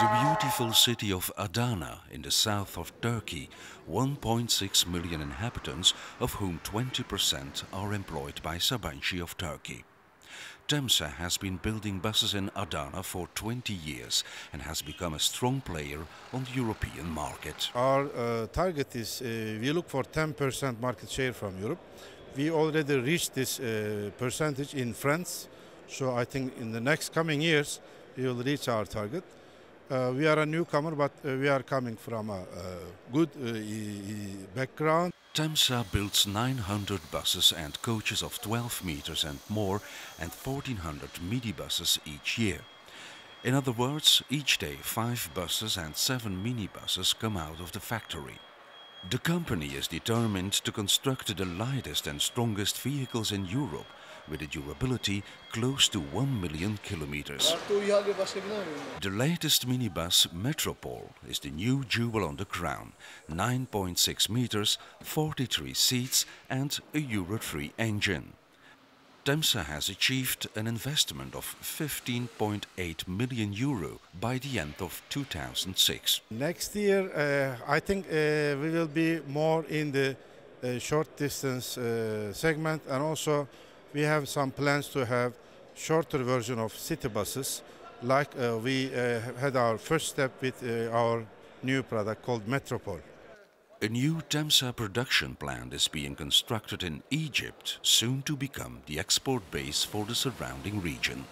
The beautiful city of Adana in the south of Turkey, 1.6 million inhabitants, of whom 20% are employed by Sabanci of Turkey. Temsa has been building buses in Adana for 20 years and has become a strong player on the European market. Our uh, target is uh, we look for 10% market share from Europe. We already reached this uh, percentage in France, so I think in the next coming years we will reach our target. Uh, we are a newcomer, but uh, we are coming from a, good uh, background. Temsa builds 900 buses and coaches of 12 meters and more and 1400 minibuses each year. In other words, each day five buses and seven minibuses come out of the factory. The company is determined to construct the lightest and strongest vehicles in Europe with a durability close to 1 million kilometers. The latest minibus, Metropol, is the new jewel on the crown. 9.6 meters, 43 seats and a Euro 3 engine. Temsa has achieved an investment of 15.8 million euro by the end of 2006. Next year, uh, I think uh, we will be more in the uh, short distance uh, segment and also we have some plans to have shorter version of city buses like uh, we uh, had our first step with our new product called Metropol. A new Temsa production plant is being constructed in Egypt, soon to become the export base for the surrounding region.